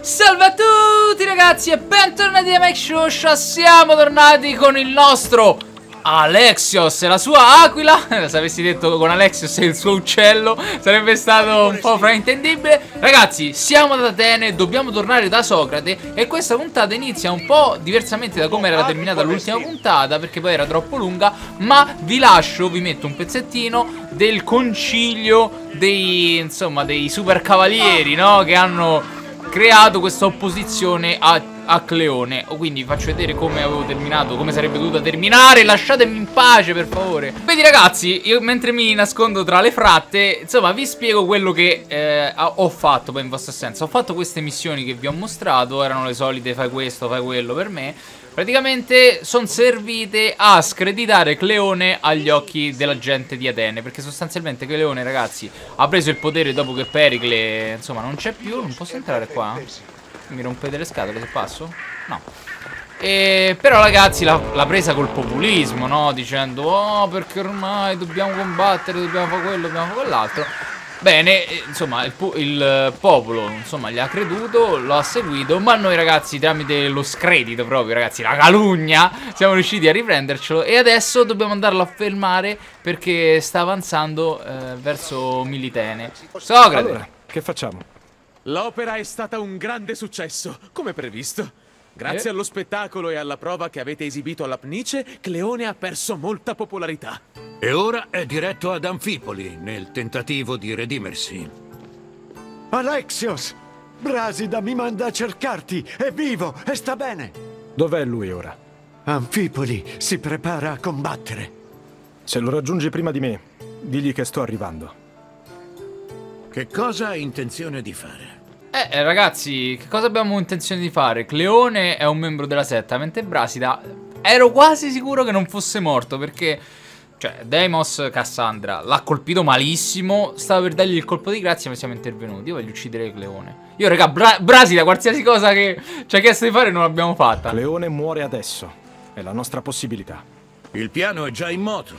Salve a tutti ragazzi e bentornati a Make Show. Siamo tornati con il nostro Alexios e la sua aquila. Se avessi detto con Alexios e il suo uccello Sarebbe stato un po' fraintendibile. Ragazzi, siamo ad Atene Dobbiamo tornare da Socrate E questa puntata inizia un po' diversamente da come era terminata l'ultima puntata Perché poi era troppo lunga Ma vi lascio, vi metto un pezzettino Del concilio dei, insomma, dei super cavalieri, no? Che hanno creato questa opposizione a, a Cleone. O quindi faccio vedere come avevo terminato, come sarebbe dovuta terminare. Lasciatemi in pace, per favore. Vedi, ragazzi, io mentre mi nascondo tra le fratte, insomma, vi spiego quello che eh, ho fatto poi in vostro senso. Ho fatto queste missioni che vi ho mostrato, erano le solite fai questo, fai quello per me. Praticamente sono servite a screditare Cleone agli occhi della gente di Atene Perché sostanzialmente Cleone ragazzi ha preso il potere dopo che Pericle insomma non c'è più Non posso entrare qua? Mi rompete le scatole se passo? No e, però ragazzi l'ha presa col populismo, no? Dicendo, oh perché ormai dobbiamo combattere, dobbiamo fare quello, dobbiamo fare quell'altro Bene, eh, insomma, il, il, popolo, insomma, gli ha creduto, lo ha seguito, ma noi ragazzi, tramite lo scredito proprio, ragazzi, la calugna, siamo riusciti a riprendercelo e adesso dobbiamo andarlo a fermare perché sta avanzando eh, verso Militene. Socrate! Allora, che facciamo? L'opera è stata un grande successo, come previsto. Grazie eh? allo spettacolo e alla prova che avete esibito all'Apnice, Cleone ha perso molta popolarità. E ora è diretto ad Anfipoli, nel tentativo di redimersi. Alexios! Brasida mi manda a cercarti! È vivo e sta bene! Dov'è lui ora? Anfipoli si prepara a combattere. Se lo raggiungi prima di me, digli che sto arrivando. Che cosa ha intenzione di fare? Eh, eh ragazzi, che cosa abbiamo intenzione di fare? Cleone è un membro della setta, mentre Brasida... Ero quasi sicuro che non fosse morto, perché cioè, Deimos Cassandra l'ha colpito malissimo. Stava per dargli il colpo di grazia, ma siamo intervenuti. Io voglio uccidere Cleone. Io, raga, Bra Brasida, qualsiasi cosa che ci ha chiesto di fare non l'abbiamo fatta. Cleone muore adesso. È la nostra possibilità. Il piano è già in moto.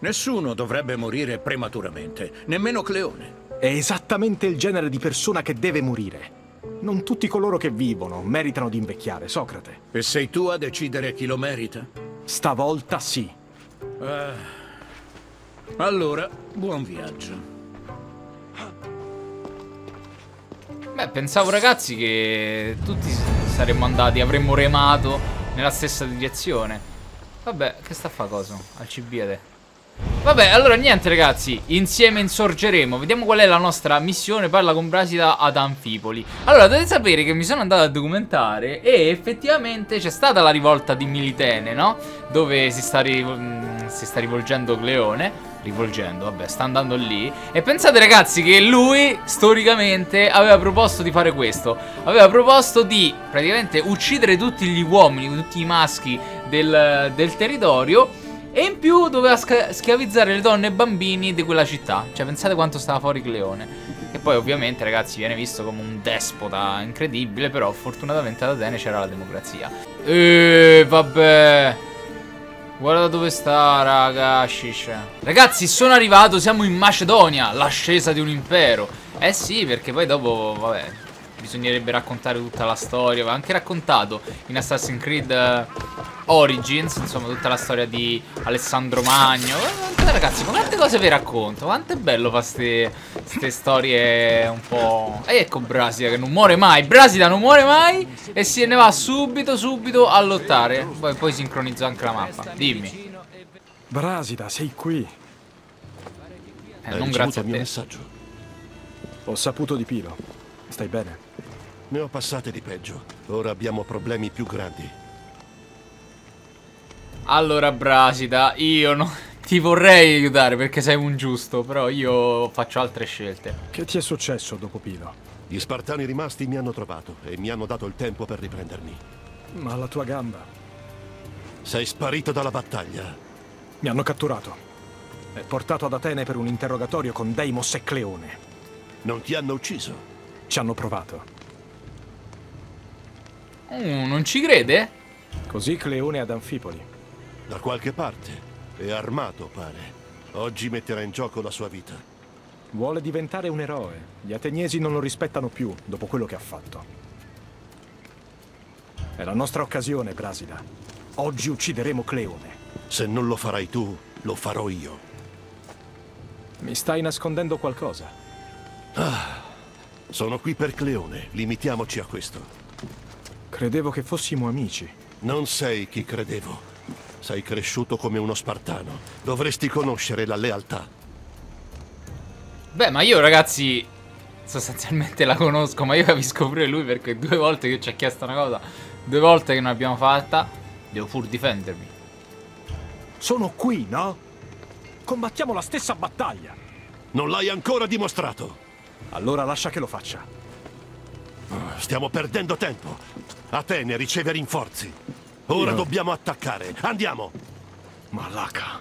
Nessuno dovrebbe morire prematuramente, nemmeno Cleone. È esattamente il genere di persona che deve morire. Non tutti coloro che vivono meritano di invecchiare, Socrate. E sei tu a decidere chi lo merita? Stavolta sì. Uh... Allora, buon viaggio. Beh, pensavo ragazzi che tutti saremmo andati, avremmo remato nella stessa direzione. Vabbè, che sta a fa cosa? Alcibiade. Vabbè, allora niente ragazzi, insieme insorgeremo Vediamo qual è la nostra missione Parla con Brasida ad Anfipoli Allora, dovete sapere che mi sono andato a documentare E effettivamente c'è stata la rivolta di Militene, no? Dove si sta, ri mm, si sta rivolgendo Cleone rivolgendo, vabbè, sta andando lì. E pensate ragazzi che lui, storicamente, aveva proposto di fare questo. Aveva proposto di, praticamente, uccidere tutti gli uomini, tutti i maschi del, del territorio e in più doveva schiavizzare le donne e i bambini di quella città. Cioè, pensate quanto stava fuori Cleone. E poi, ovviamente, ragazzi, viene visto come un despota incredibile. Però, fortunatamente, ad Atene c'era la democrazia. Eeeh, vabbè. Guarda dove sta, raga, shish. Ragazzi, sono arrivato, siamo in Macedonia, l'ascesa di un impero. Eh sì, perché poi dopo, vabbè, bisognerebbe raccontare tutta la storia. Aveva anche raccontato in Assassin's Creed uh, Origins, insomma, tutta la storia di Alessandro Magno. Guardate, ragazzi, ma quante cose vi racconto? Quanto è bello fare queste storie un po'... E ecco Brasida che non muore mai. Brasida non muore mai e se ne va subito, subito a lottare. Poi, poi sincronizzo anche la mappa. Dimmi. Brasida, sei qui. Eh, non grazie a te. messaggio. Ho saputo di Pilo. Stai bene? Ne ho passate di peggio. Ora abbiamo problemi più grandi. Allora, Brasida, io no... ti vorrei aiutare perché sei un giusto, però io faccio altre scelte. Che ti è successo dopo Pilo? Gli spartani rimasti mi hanno trovato e mi hanno dato il tempo per riprendermi. Ma la tua gamba? Sei sparito dalla battaglia. Mi hanno catturato. E portato ad Atene per un interrogatorio con Deimos e Cleone. Non ti hanno ucciso? Ci hanno provato. Oh, non ci crede? Così Cleone ad Anfipoli. Da qualche parte. È armato, pare. Oggi metterà in gioco la sua vita. Vuole diventare un eroe. Gli ateniesi non lo rispettano più, dopo quello che ha fatto. È la nostra occasione, Brasida. Oggi uccideremo Cleone. Se non lo farai tu, lo farò io. Mi stai nascondendo qualcosa? Sono qui per Cleone, limitiamoci a questo. Credevo che fossimo amici. Non sei chi credevo. Sei cresciuto come uno spartano. Dovresti conoscere la lealtà. Beh, ma io ragazzi sostanzialmente la conosco, ma io capisco pure lui perché due volte che ci ha chiesto una cosa, due volte che non abbiamo fatta, devo pur difendermi. Sono qui, no? Combattiamo la stessa battaglia. Non l'hai ancora dimostrato. Allora lascia che lo faccia. Stiamo perdendo tempo. Atene riceve rinforzi. Ora Io- dobbiamo attaccare. Andiamo. Malaka.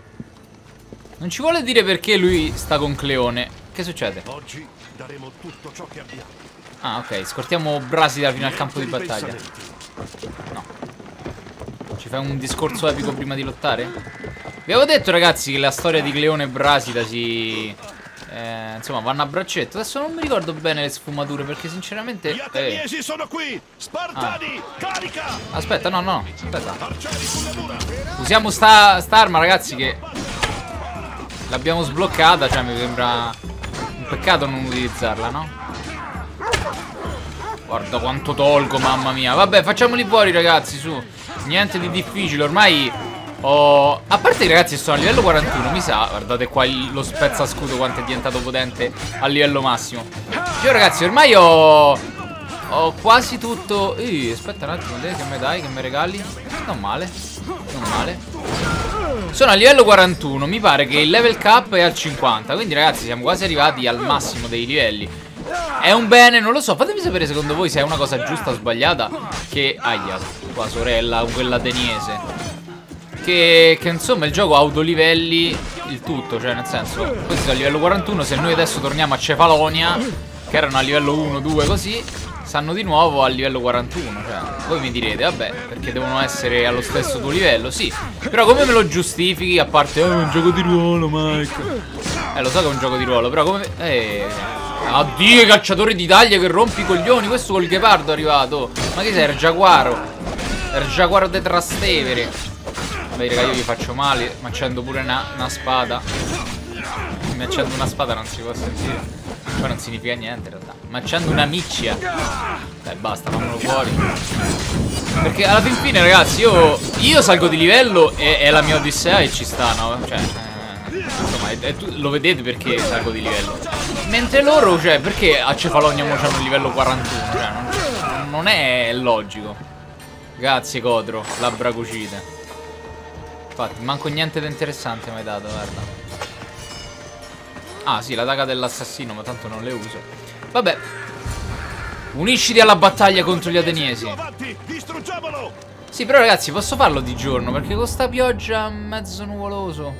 Non ci vuole dire perché lui sta con Cleone. Che succede? Oggi daremo tutto ciò che abbiamo. Ah, ok, scortiamo Brasida fino al campo di battaglia. ripensamenti. Ci fai un discorso epico prima di lottare? Vi avevo detto ragazzi che la storia di Cleone e Brasida si... eh, insomma vanno a braccetto Adesso non mi ricordo bene le sfumature perché sinceramente... Gli eh, ateniesi sono qui! Spartani, carica! aspetta, no, no, aspetta! Usiamo sta, sta arma ragazzi che... L'abbiamo sbloccata, cioè mi sembra... Un peccato non utilizzarla, no? Guarda quanto tolgo, mamma mia Vabbè, facciamoli fuori ragazzi, su Niente di difficile, ormai ho... A parte ragazzi sono a livello 41 Mi sa, guardate qua lo spezzascudo Quanto è diventato potente a livello massimo. Io ragazzi ormai ho... Ho quasi tutto... Ehi, aspetta un attimo, che mi dai, che mi regali? Non male, non male. Sono a livello 41 Mi pare che il level cap è al 50 Quindi ragazzi siamo quasi arrivati al massimo dei livelli. È un bene, non lo so Fatemi sapere secondo voi se è una cosa giusta o sbagliata Che... Aia, tua sorella, quella ateniese che, che insomma il gioco autolivelli il tutto, cioè nel senso, questi sono a livello 41, se noi adesso torniamo a Cefalonia, che erano a livello 1, 2 così, stanno di nuovo a livello 41, cioè, voi mi direte, vabbè, perché devono essere allo stesso tuo livello, sì, però come me lo giustifichi, a parte, oh, è un gioco di ruolo, Mike, eh, lo so che è un gioco di ruolo, però come, eh, addio i cacciatori d'Italia che rompi i coglioni, questo col ghepardo è arrivato, ma che sei, il giaguaro, il giaguaro de Trastevere, Vabbè raga io gli faccio male Mi accendo pure una, una spada. Mi accendo una spada non si può sentire. Poi non significa niente in realtà. Mi accendo una miccia. Dai basta fammelo fuori. Perché alla fin fine ragazzi io Io salgo di livello e è la mia odissea e ci sta no? Cioè eh, Insomma è- è lo vedete perché salgo di livello. Mentre loro cioè perché a Cefalonia mo c'hanno il livello 41 Cioè non, non è logico. Grazie Codro Labbra cucite Infatti, manco niente di interessante mi hai dato, guarda. Ah, sì, la daga dell'assassino, ma tanto non le uso. Vabbè. Unisciti alla battaglia contro gli ateniesi. Sì, però ragazzi, posso farlo di giorno, perché con sta pioggia mezzo nuvoloso.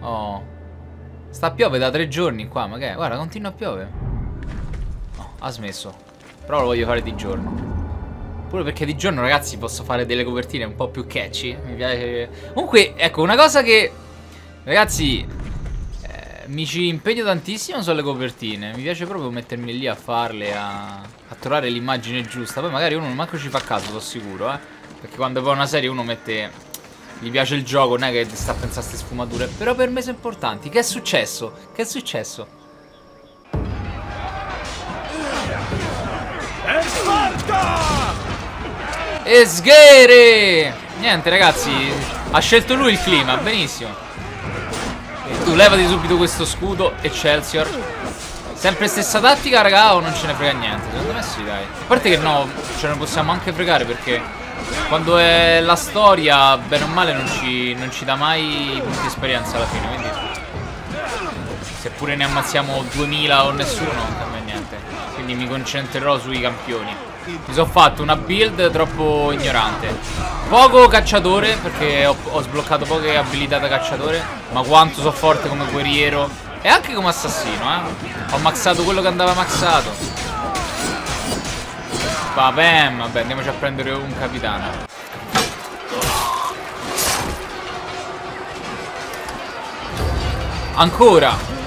Oh. Sta a piove da tre giorni qua, ma che è? Guarda, continua a piovere. No, ha smesso. Però lo voglio fare di giorno. Pure perché di giorno, ragazzi, posso fare delle copertine un po' più catchy. Mi piace. Comunque, ecco, una cosa che. Ragazzi. eh, mi ci impegno tantissimo sulle copertine. Mi piace proprio mettermi lì a farle, a, a trovare l'immagine giusta. Poi magari uno manco ci fa caso, sono sicuro, eh. Perché quando poi una serie uno mette. Gli piace il gioco, non è che sta a pensare a queste sfumature. Però per me sono importanti. Che è successo? Che è successo? E sghere! Niente ragazzi, ha scelto lui il clima, benissimo. E tu levati subito questo scudo, Excelsior. Sempre stessa tattica, raga, o non ce ne frega niente? Secondo me sì, dai. A parte che no, ce ne possiamo anche fregare perché quando è la storia, bene o male, non ci, non ci dà mai punti esperienza alla fine, quindi... Seppure ne ammazziamo 2000 o nessuno, non cambia niente. Quindi mi concentrerò sui campioni. Mi sono fatto una build troppo ignorante. Poco cacciatore, perché ho, ho sbloccato poche abilità da cacciatore. Ma quanto so forte come guerriero. E anche come assassino, eh. Ho maxato quello che andava maxato. Vabbè, vabbè, andiamoci a prendere un capitano. Ancora.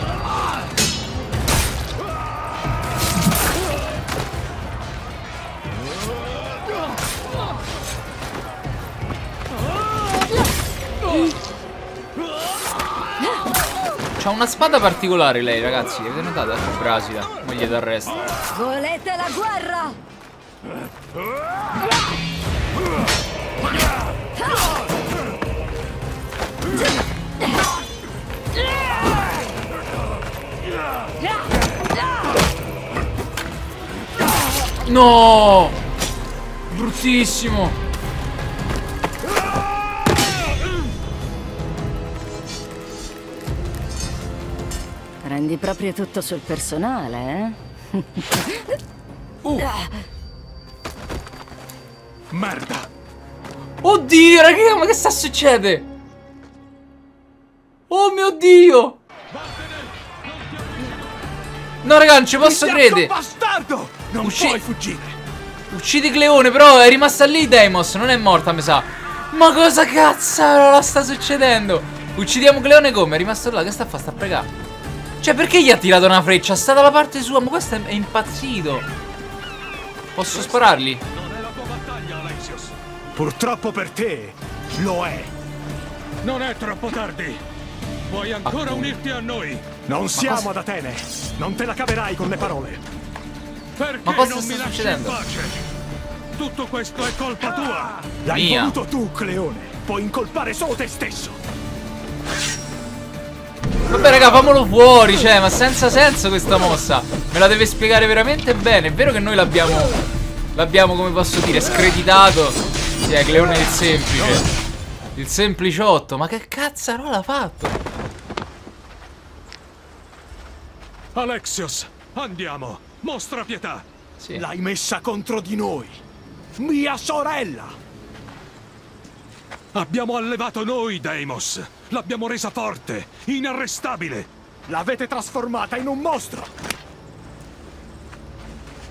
C'ha una spada particolare lei, ragazzi. Avete notato? Ecco Brasila, moglie d'arresto. Volete la guerra? No! Bruttissimo! Prendi proprio tutto sul personale, eh? Merda! Oddio, raga, ma che sta succedendo? Oh mio Dio! No, raga, non ci posso credere! bastardo! Non Usci- puoi fuggire! Uccidi Cleone, però è rimasta lì Deimos, non è morta, mi sa. Ma cosa cazzo sta succedendo? Uccidiamo Cleone come? È rimasto là, che sta a fare? Sta a pregare. Cioè, perché gli ha tirato una freccia? Sta dalla parte sua, ma questo è, è impazzito. Posso sparargli? Purtroppo per te lo è. Non è troppo tardi. Puoi ancora unirti a noi. Non siamo cosa- ad Atene. Non te la caverai con le parole. Perché Ma cosa non sta mi lasci succedendo? in pace? Tutto questo è colpa tua. L'hai voluto tu, Cleone. Puoi incolpare solo te stesso. Vabbè, raga, famolo fuori, cioè, ma senza senso questa mossa. Me la deve spiegare veramente bene. È vero che noi l'abbiamo, l'abbiamo, come posso dire, screditato. Sì, è Cleone il semplice. Il sempliciotto, ma che cazzarola ha fatto? Alexios, andiamo. Mostra pietà. Sì. L'hai messa contro di noi. Mia sorella. Abbiamo allevato noi, Deimos. L'abbiamo resa forte, inarrestabile. L'avete trasformata in un mostro.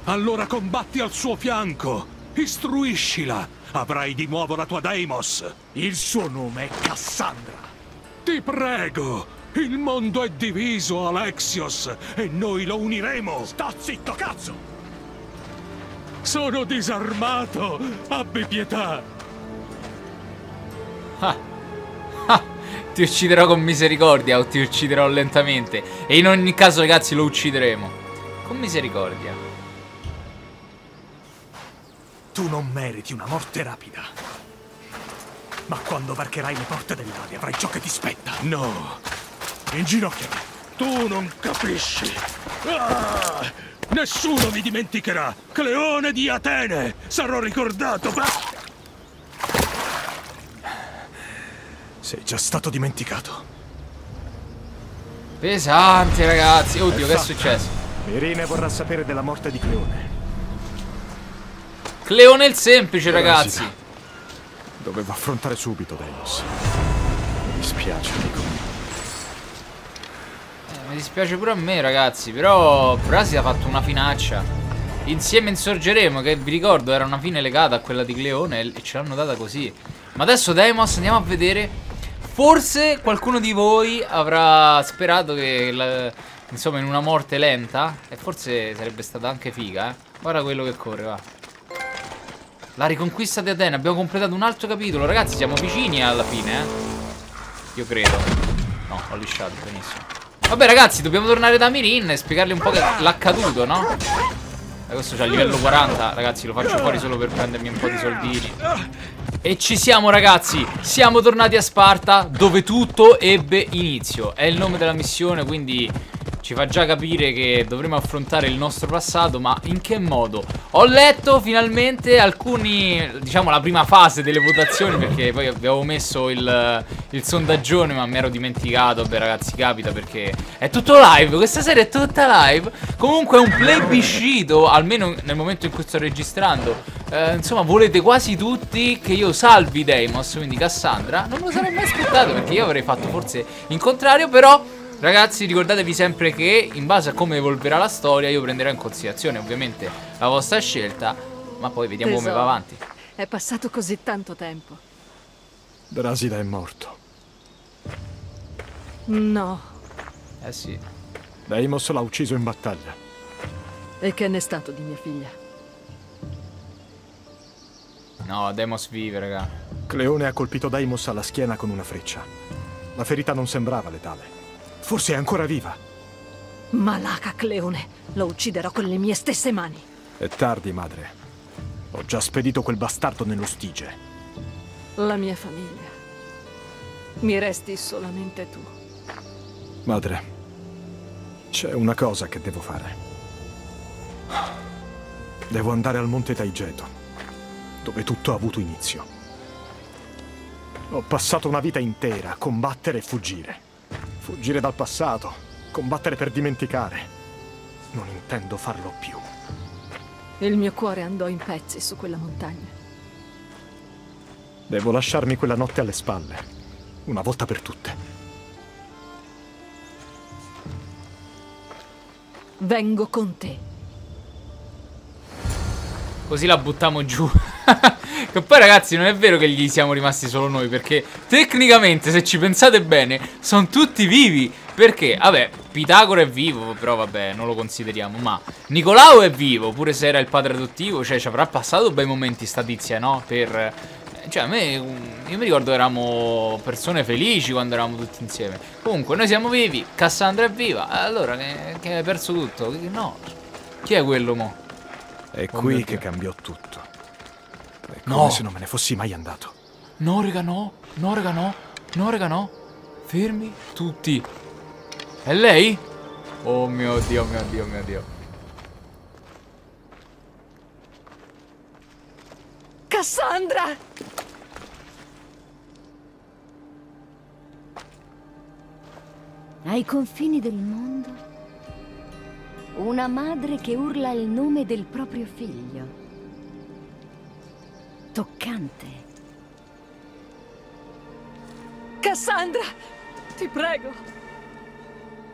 Allora combatti al suo fianco. Istruiscila. Avrai di nuovo la tua Deimos. Il suo nome è Cassandra. Ti prego. Il mondo è diviso, Alexios, e noi lo uniremo. Sta zitto, cazzo. Sono disarmato. Abbi pietà. Ah. Ah. Ti ucciderò con misericordia o ti ucciderò lentamente. E in ogni caso, ragazzi, lo uccideremo. Con misericordia. Tu non meriti una morte rapida. Ma quando varcherai le porte dell'Ade avrai ciò che ti spetta. No, Inginocchiati. tu non capisci. Ah! Nessuno mi dimenticherà. Cleone di Atene. Sarò ricordato. per- Sei già stato dimenticato. Pesante, ragazzi. Oddio, che è fatta. successo? Irene vorrà sapere della morte di Cleone. Cleone il semplice, ragazzi. Brasida. Dovevo affrontare subito Deimos. Mi dispiace, amico. Eh, mi dispiace pure a me, ragazzi. Però Brasi ha fatto una finaccia. Insieme insorgeremo, che vi ricordo era una fine legata a quella di Cleone e ce l'hanno data così. Ma adesso Deimos andiamo a vedere. Forse qualcuno di voi avrà sperato che la- insomma in una morte lenta. E forse sarebbe stata anche figa, eh. Guarda quello che corre, va. La riconquista di Atene. Abbiamo completato un altro capitolo. Ragazzi, siamo vicini alla fine, eh. Io credo. No, ho lisciato, benissimo. Vabbè, ragazzi, dobbiamo tornare da Mirin e spiegargli un po' l'accaduto, no? E questo c'ha il livello 40, ragazzi, lo faccio fuori solo per prendermi un po' di soldini. E ci siamo, ragazzi. Siamo tornati a Sparta, dove tutto ebbe inizio. È il nome della missione, quindi ci fa già capire che dovremo affrontare il nostro passato, ma in che modo? Ho letto finalmente alcuni, diciamo la prima fase delle votazioni, perché poi avevo messo il, il sondaggione, ma mi ero dimenticato. Beh ragazzi, capita perché è tutto live, questa serie è tutta live. Comunque è un plebiscito, almeno nel momento in cui sto registrando. Eh, insomma, volete quasi tutti che io salvi Deimos, quindi Cassandra. Non me lo sarei mai aspettato, perché io avrei fatto forse in contrario, però... Ragazzi ricordatevi sempre che in base a come evolverà la storia io prenderò in considerazione ovviamente la vostra scelta Ma poi vediamo come Tesoro. va avanti È passato così tanto tempo. Brasida è morto. No. Eh sì Deimos l'ha ucciso in battaglia. E che ne è stato di mia figlia? No Demos vive raga Cleone ha colpito Deimos alla schiena con una freccia. La ferita non sembrava letale. Forse è ancora viva. Malaca Cleone, lo ucciderò con le mie stesse mani. È tardi, madre. Ho già spedito quel bastardo nello Stige. La mia famiglia. Mi resti solamente tu. Madre, c'è una cosa che devo fare. Devo andare al monte Taigeto, dove tutto ha avuto inizio. Ho passato una vita intera a combattere e fuggire. Fuggire dal passato, combattere per dimenticare. Non intendo farlo più. Il mio cuore andò in pezzi su quella montagna. Devo lasciarmi quella notte alle spalle, una volta per tutte. Vengo con te. Così la buttiamo giù. che poi ragazzi non è vero che gli siamo rimasti solo noi Perché tecnicamente se ci pensate bene Sono tutti vivi Perché? Vabbè Pitagora è vivo Però vabbè non lo consideriamo Ma Nicolao è vivo Pure se era il padre adottivo Cioè ci avrà passato bei momenti sta tizia no? Per cioè a me, io mi ricordo eravamo persone felici quando eravamo tutti insieme Comunque noi siamo vivi, Cassandra è viva Allora che, che hai perso tutto? No, chi è quello mo? È Oh qui che cambiò tutto. È No. come se non me ne fossi mai andato. No raga no, no raga no, no raga no Fermi tutti È lei? Oh mio dio, mio dio, mio dio Cassandra! Ai confini del mondo, una madre che urla il nome del proprio figlio. Toccante. Cassandra! Ti prego!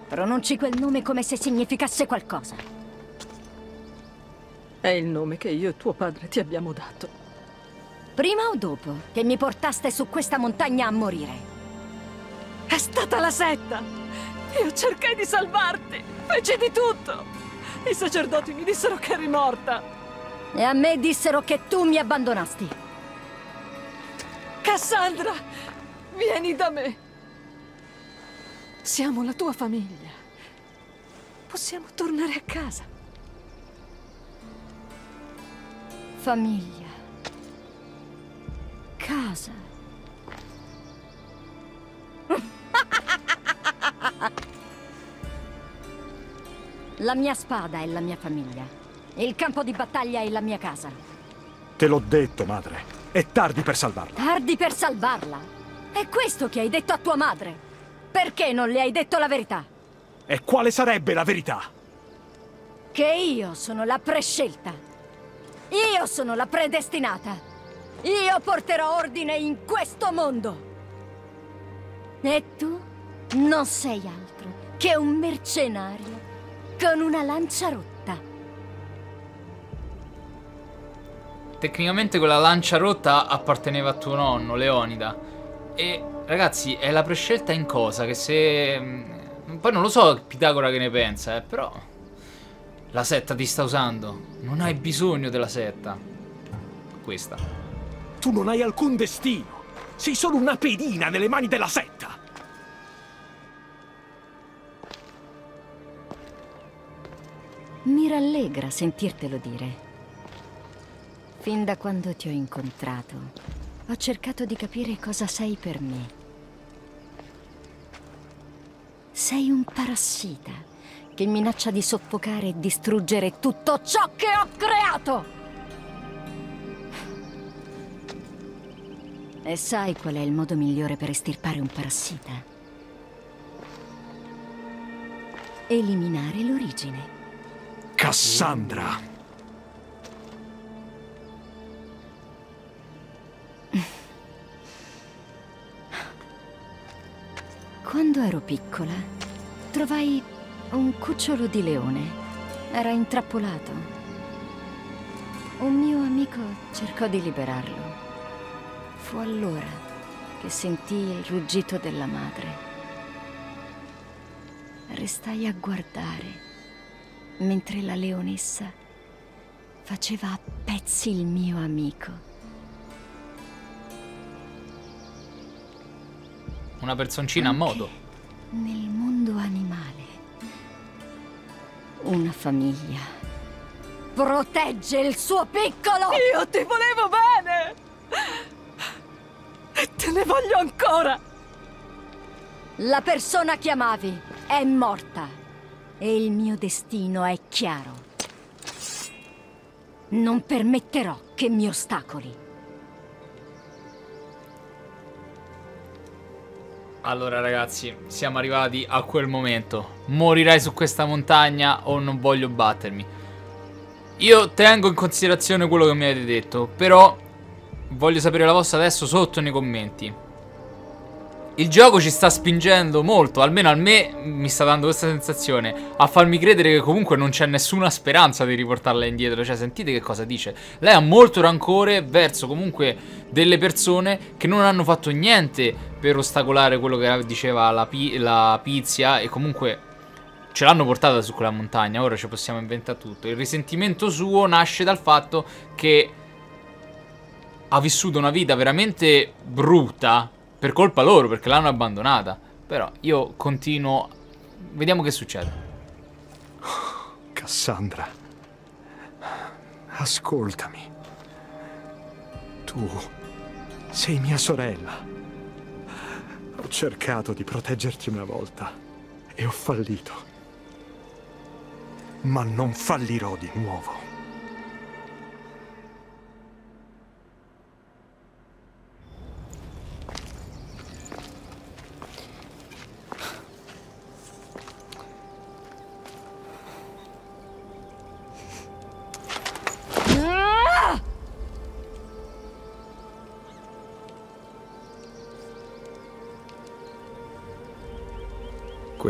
Pronunci quel nome come se significasse qualcosa. È il nome che io e tuo padre ti abbiamo dato. Prima o dopo che mi portaste su questa montagna a morire? È stata la setta! Io cercai di salvarti! Feci di tutto! I sacerdoti mi dissero che eri morta! E a me dissero che tu mi abbandonasti. Cassandra! Vieni da me! Siamo la tua famiglia. Possiamo tornare a casa. Famiglia. Casa. La mia spada è la mia famiglia. Il campo di battaglia è la mia casa. Te l'ho detto, madre. È tardi per salvarla. Tardi per salvarla. È questo che hai detto a tua madre. Perché non le hai detto la verità? E quale sarebbe la verità? Che io sono la prescelta. Io sono la predestinata. Io porterò ordine in questo mondo. E tu non sei altro che un mercenario con una lancia rotta. Tecnicamente quella lancia rotta apparteneva a tuo nonno, Leonida. E ragazzi, è la prescelta in cosa? Che se... mm, Poi non lo so Pitagora che ne pensa, eh, però... La setta ti sta usando. Non hai bisogno della setta. Questa. Tu non hai alcun destino. Sei solo una pedina nelle mani della setta. Mi rallegra sentirtelo dire. Fin da quando ti ho incontrato, ho cercato di capire cosa sei per me. Sei un parassita che minaccia di soffocare e distruggere tutto ciò che ho creato. E sai qual è il modo migliore per estirpare un parassita? Eliminare l'origine. Cassandra. Quando ero piccola, trovai un cucciolo di leone. Era intrappolato. Un mio amico cercò di liberarlo. Fu allora che sentii il ruggito della madre. Restai a guardare mentre la leonessa faceva a pezzi il mio amico. Una personcina a modo. Nel mondo mondo animale. Una famiglia. Protegge il suo piccolo! Io ti volevo bene! E te ne voglio ancora! La persona che amavi è morta e il mio destino è chiaro. Non permetterò che mi ostacoli. Allora ragazzi, siamo arrivati a quel momento. Morirai su questa montagna o non voglio battermi. Io tengo in considerazione quello che mi avete detto, però voglio sapere la vostra adesso sotto nei commenti. Il gioco ci sta spingendo molto, almeno a me mi sta dando questa sensazione, a farmi credere che comunque non c'è nessuna speranza di riportarla indietro. Cioè, sentite che cosa dice. Lei ha molto rancore verso comunque delle persone che non hanno fatto niente per ostacolare quello che diceva la, pi la Pizia e comunque ce l'hanno portata su quella montagna, ora ci possiamo inventare tutto. Il risentimento suo nasce dal fatto che ha vissuto una vita veramente brutta per colpa loro, perché l'hanno abbandonata. Però io continuo... Vediamo che succede. Cassandra. Ascoltami. Tu sei mia sorella. Ho cercato di proteggerti una volta e ho fallito. Ma non fallirò di nuovo.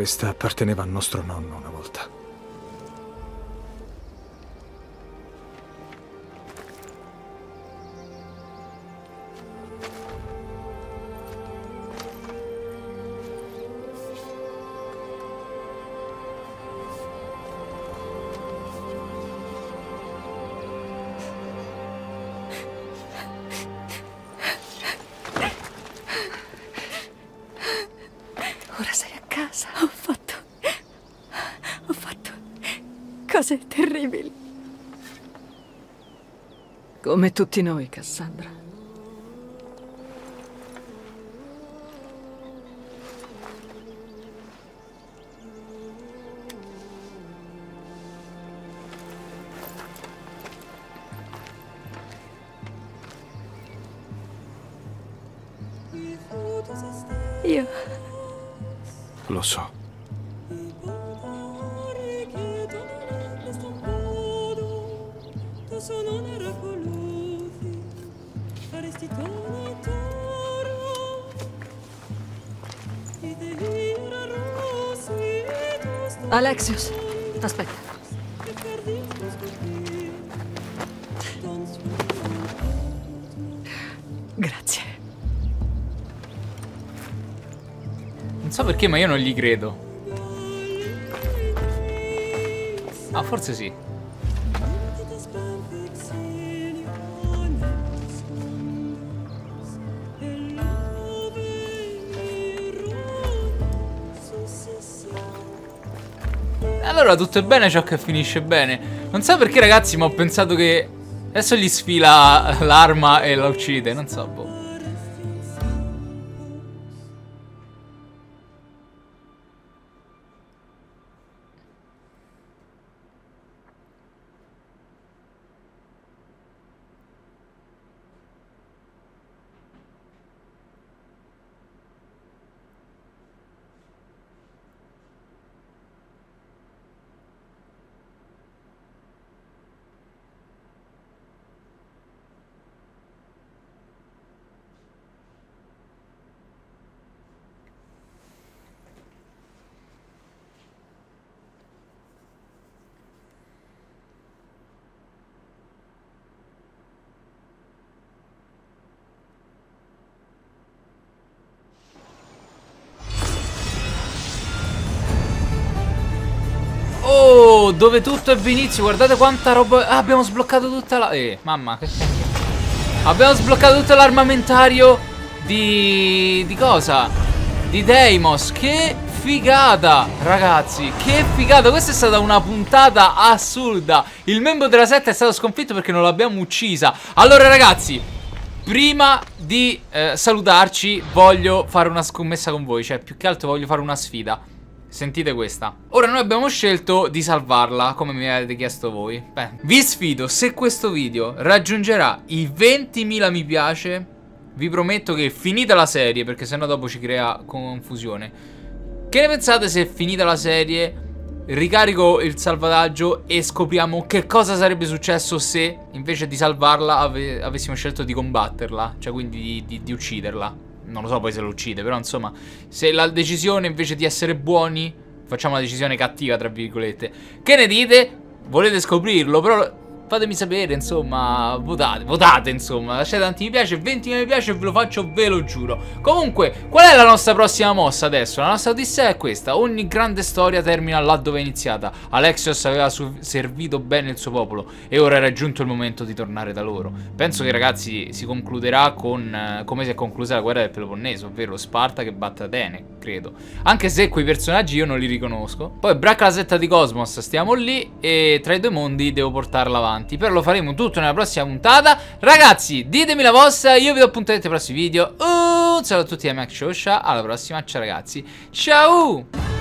Questa apparteneva al nostro nonno una volta. Come tutti noi, Cassandra. Io Lo so. Alexios, aspetta. Grazie. Non so perché, ma io non gli credo. Ah, forse sì. Allora tutto è bene ciò che finisce bene. Non so perché ragazzi, ma ho pensato che adesso gli sfila l'arma e la uccide. Non so, boh. Dove tutto ebbe inizio. Guardate quanta roba. Ah, abbiamo sbloccato tutta la. Eh, mamma, che. Abbiamo sbloccato tutto l'armamentario di. di cosa? Di Deimos. Che figata, ragazzi, che figata. Questa è stata una puntata assurda. Il membro della setta è stato sconfitto perché non l'abbiamo uccisa. Allora, ragazzi, prima di eh, salutarci voglio fare una scommessa con voi. Cioè, più che altro voglio fare una sfida. Sentite questa. Ora noi abbiamo scelto di salvarla Come mi avete chiesto voi. Beh, vi sfido Se questo video raggiungerà i 20.000 mi piace Vi prometto che finita la serie Perché sennò dopo ci crea confusione. Che ne pensate se finita la serie? Ricarico il salvataggio E scopriamo che cosa sarebbe successo se Invece di salvarla ave avessimo scelto di combatterla Cioè quindi di, di, di ucciderla non lo so poi se lo uccide, però insomma, se la decisione invece di essere buoni, facciamo una decisione cattiva, tra virgolette. Che ne dite? Volete scoprirlo, però Fatemi sapere, insomma, votate, votate, insomma, lasciate tanti mi piace, 20 mi piace, ve lo faccio, ve lo giuro. Comunque, qual è la nostra prossima mossa adesso? La nostra odissea è questa, ogni grande storia termina là dove è iniziata. Alexios aveva servito bene il suo popolo e ora è raggiunto il momento di tornare da loro. Penso che ragazzi si concluderà con uh, come si è conclusa la guerra del Peloponneso, ovvero Sparta che batte Atene, credo. Anche se quei personaggi io non li riconosco. Poi Brac la setta di Cosmos, stiamo lì e tra i due mondi devo portarla avanti avanti Però lo faremo tutto nella prossima puntata. Ragazzi ditemi la vostra Io vi do appuntamento ai prossimi video. Un saluto a tutti da Max Shosha Alla prossima ciao ragazzi. Ciao